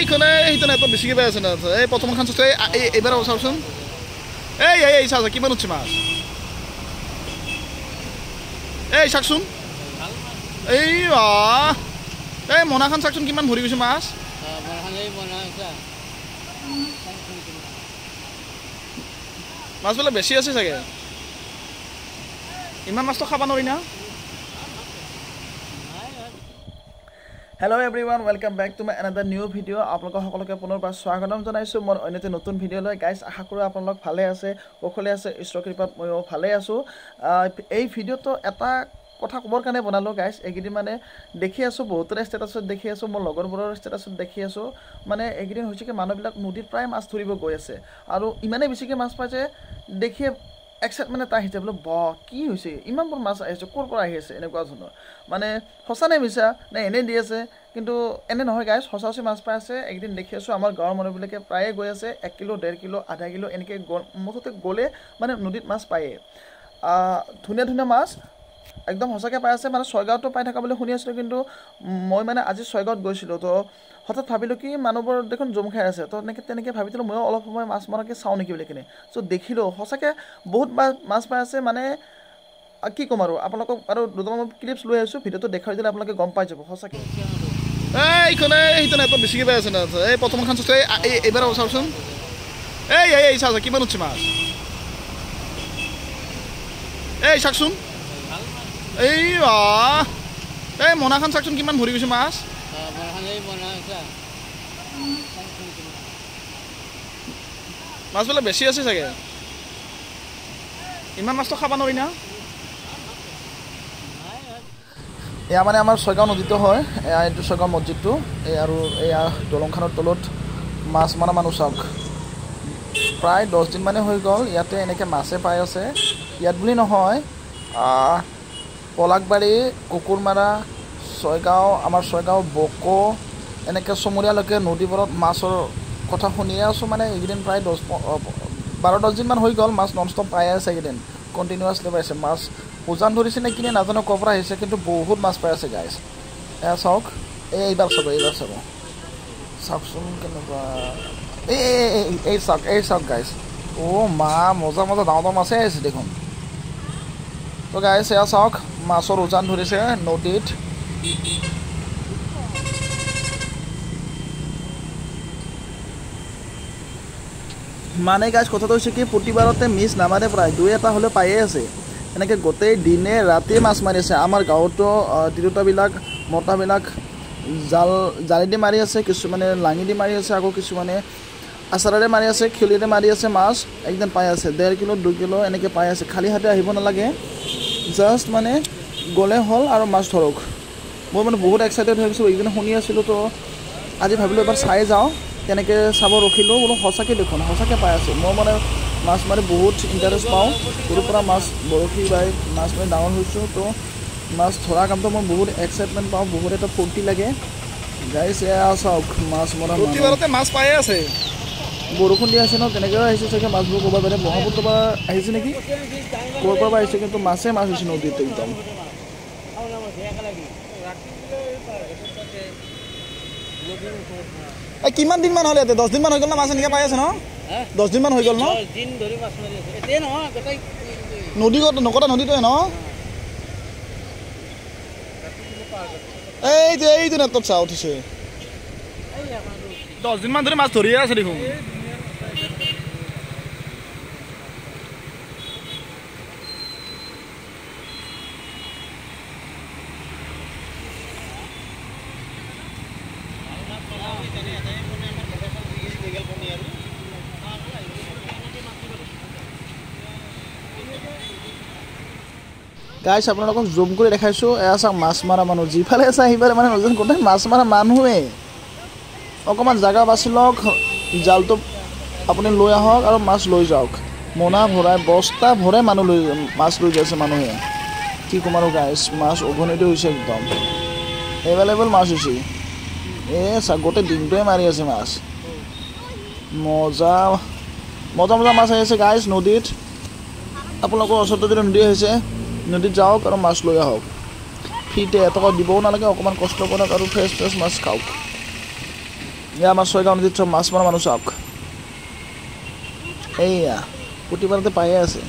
এইখনে সেইটো নেটত বেছিকৈ পাই আছে নেট এই প্ৰথমখন চাইছোঁ এই, এই- এইবাৰ চাওকচোন এই এই এই চাওক কিমান উঠছে মাছ। এই চাওকচোন এই এই, মোনাখন চাওকচোন কিমান ভৰি গৈছে মাছ। মাছবিলাক বেছি আছে চাগে। ইমান মাছটো খাব নোৱাৰি না। Hello' every one welcome back to my another new video' আপোনালোকক সকলোকে পুনৰবাৰ স্বাগতম জনাইছোঁ মোৰ অন্য এটি নতুন ভিডিঅ'লৈ। গাইজ আশা কৰোঁ আপোনালোক ভালে আছে কুশলে আছে ঈশ্বৰ কৃপাত ময়ো ভালে আছোঁ। এই ভিডিঅ'টো এটা কথা ক'বৰ কাৰণে বনালোঁ গাইজ এইকেইদিন মানে দেখি আছোঁ বহুতৰে ষ্টেটাছত দেখি আছোঁ মোৰ লগৰবোৰৰ ষ্টেটাছত দেখি আছোঁ। মানে এইকেইদিন হৈছে কি মানুহবিলাক নদীত প্ৰায় মাছ ধৰিব গৈ আছে। আৰু ইমানেই বেছিকৈ মাছ পাই যে দেখিয়ে এক্সাইটমেণ্ট এটা আহিছে বোলো ব কি হৈছে? ইমানবোৰ মাছ আহিছে ক'ৰ পৰা আহি আছে? এনেকুৱা ধৰণৰ। মানে সঁচা নে মিছা? নে এনেই দি আছে। কিন্তু এনে নহয় গাইজ সঁচা সঁচি মাছ পাই আছে একদিন দেখি আছোঁ আমাৰ গাঁৱৰ মানুহবিলাকে প্ৰায়ে গৈ আছে এক কিলো ডেৰ কিলো আধা কিলো এনেকৈ গ মুঠতে গ'লে মানে নদীত মাছ পায়েই। ধুনীয়া ধুনীয়া মাছ একদম সঁচাকৈ পাই আছে মানে ছয়গাঁৱতো পাই থকা বুলি শুনি আছিলোঁ, কিন্তু মই মানে আজি ছয়গাঁৱত গৈছিলোঁ, তো হঠাৎ ভাবিলোঁ কি মানুহবোৰ দেখোন জুম খাই আছে, তো এনেকৈ তেনেকৈ ভাবিছিলোঁ ময়ো অলপ সময় মাছ মৰাকৈ চাওঁ নেকি বুলি কিনে। চ' দেখিলোঁ, সঁচাকৈ বহুত মাছ পাই আছে মানে কি ক'ম আৰু, আপোনালোকক আৰু দুটামান ক্লিপছ লৈ আহিছোঁ, ভিডিঅ'টো দেখাই দিলে আপোনালোকে গম পাই যাব, সঁচাকৈ। এই এইখনে সেইটো নেটত বেছিকৈ পাই আছে নেট এই প্ৰথমখন চাইছোঁ, এই এই- এইবাৰ চাওকচোন এই এই চাওক কিমান উঠছে মাছ? এই চাওকচোন এই এই মোনাখন চাওকচোন কিমান ভৰি গৈছে মাছ। মাছবিলাক বেছি আছে চাগে। ইমান মাছটো খাব নোৱাৰি না। এয়া মানে আমাৰ ছয়গাঁও নদীটো হয়। এয়া এইটো ছয়গাঁও মছজিদটো। এই আৰু এয়া দলংখনৰ তলত মাছ মৰা মানুহ চাওক। প্ৰায় দহ দিন মানে হৈ গ'ল। ইয়াতে এনেকৈ মাছে পাই আছে। ইয়াত বুলি নহয়। পলাকবাৰী কুকুৰমাৰা ছয়গাঁও আমাৰ ছয়গাঁও বকো এনেকৈ চমৰীয়ালৈকে নদীবোৰত মাছৰ কথা শুনিয়ে আছোঁ মানে এইকেইদিন প্ৰায় দহ বাৰ দহ দিনমান হৈ গ'ল মাছ নন ষ্টপ পায়ে আছে এইকেইদিন কণ্টিনিউৱাছলি পাইছে মাছ উজান ধৰিছে নে কিনে নাজানো ক'ৰ পৰা আহিছে কিন্তু বহুত মাছ পাই আছে গাইজ এয়া চাওক এই এইবাৰ চাব এইবাৰ চাব। চাওকচোন কেনেকুৱা এই এই- চাওক এই চাওক গাইজ অ' মা মজা মজা ডাঙৰ ডাঙৰ মাছেই আহিছে দেখোন। তো গাইজ এয়া চাওক মাছৰ উজান ধৰিছে নদীত মানে গাইজ কথাটো হৈছে কি প্ৰতিবাৰতে মিছ নামাৰে প্ৰায় দুই এটা হ'লেও পায়ে আছে। এনেকৈ গোটেই দিনে ৰাতিয়ে মাছ মাৰি আছে। আমাৰ গাঁৱতো তিৰোতাবিলাক মতাবিলাক জাল জালি দি মাৰি আছে কিছুমানে লাঙি দি মাৰি আছে আকৌ কিছুমানে আচাৰেৰে মাৰি আছে খেলিৰে মাৰি আছে মাছ। একদম পাই আছে ডেৰ কিলো দুই কিলো এনেকৈ পাই আছে। খালী হাতে আহিব নালাগে। জাষ্ট মানে গ'লে হ'ল আৰু মাছ ধৰক। মই মানে বহুত এক্সাইটেড হৈ গৈছোঁ এইকেইদিন শুনি আছিলোঁ তো আজি ভাবিলোঁ এবাৰ চাই যাওঁ তেনেকৈ চাব ৰখিলোঁ বোলো সঁচাকৈ দেখোন সঁচাকৈ পাই আছোঁ। মই মানে মাছ মাৰি বহুত ইণ্টাৰেষ্ট পাওঁ সৰুৰ পৰা মাছ বৰশী বাই মাছ মাৰি ডাঙৰ হৈছোঁ তো মাছ ধৰা কামটো মই বহুত এক্সাইটমেণ্ট পাওঁ বহুত এটা ফূৰ্তি লাগে। গাইছ চাওক মাছ মৰা মাছ পায়ে আছে। বৰষুণ দি আছে ন তেনেকৈও আহিছে চাগে মাছবোৰ ক'ব পাৰে ব্ৰহ্মপুত্ৰৰ পৰা আহিছে নেকি? ক'ৰ পৰা আহিছে কিন্তু মাছে মাছ হৈছে নদীত একদম। এই কিমান দিনমান হ'ল ইয়াতে? দহ দিনমান হৈ গ'ল ন মাছ এনেকৈ পাই আছে ন? দহ দিনমান হৈ গ'ল ন? দিন ধৰি মাছ মাৰি আছে। এতিয়া নহয় গোটেই নদী ক'ত নকটা নদীটোৱে ন? এই যে এইটো নেটত চা উঠিছে দহ দিনমান ধৰি মাছ ধৰিয়ে আছে দেখোন। গাইছ আপোনালোকক জুম কৰি দেখাইছোঁ। এয়া চাওক মাছ মৰা মানুহ। যিফালে আছে সিফালে মানে নজন গোটেই মাছ মৰা মানুহে। অকণমান জেগা বাছি লওক। জালটো আপুনি লৈ আহক আৰু মাছ লৈ যাওক। মোনা ভৰাই বস্তা ভৰাই মানুহ লৈ মাছ লৈ যাইছে মানুহে। কি ক'ম আৰু গাইছ মাছ উভৈনদী হৈছে একদম। এভেইলেবল মাছ হৈছে। চা গোটেই দিনটোৱে মাৰি আছে মাছ মজা মজা মজা মাছ আহি আছে গাইছ নদীত আপোনালোকৰ ওচৰতে যদি নদী আহিছে নদীত যাওক আৰু মাছ লৈ আহক ফ্ৰীতে এটকা দিবও নালাগে অকণমান কষ্ট কৰক আৰু ফ্ৰেছ ফ্ৰেছ মাছ খাওক এয়া আমাৰ ছয়গাঁও নদীত চব মাছ মৰা মানুহ চাওক এইয়া প্ৰতিবাৰতে পায়ে আছে